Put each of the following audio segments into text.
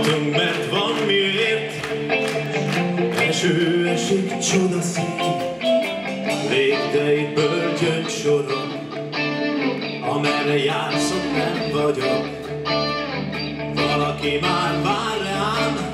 Voltunk, mert van miért? Eső esik, csodaszép Lépteid bölgyön sorom Amerre jársz, ott nem vagyok. Valaki már vár rám.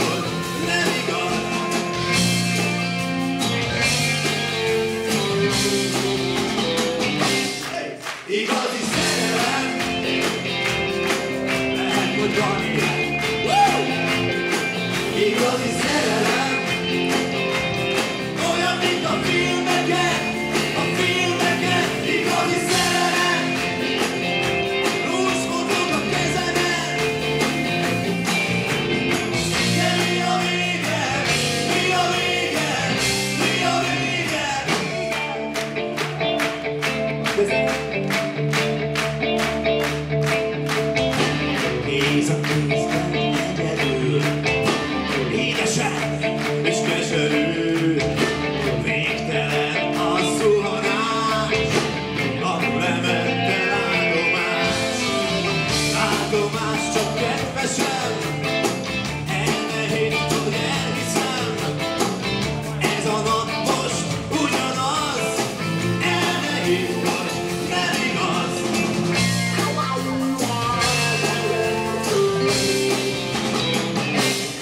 Because kedvesem, elmehetjük elhiszem, ez a nap most ugyanaz, elmehetjük vagy, nem igaz.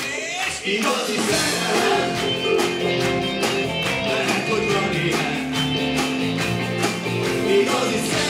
És igazi szerelem, lehet, hogy van ilyen, igazi szerelem,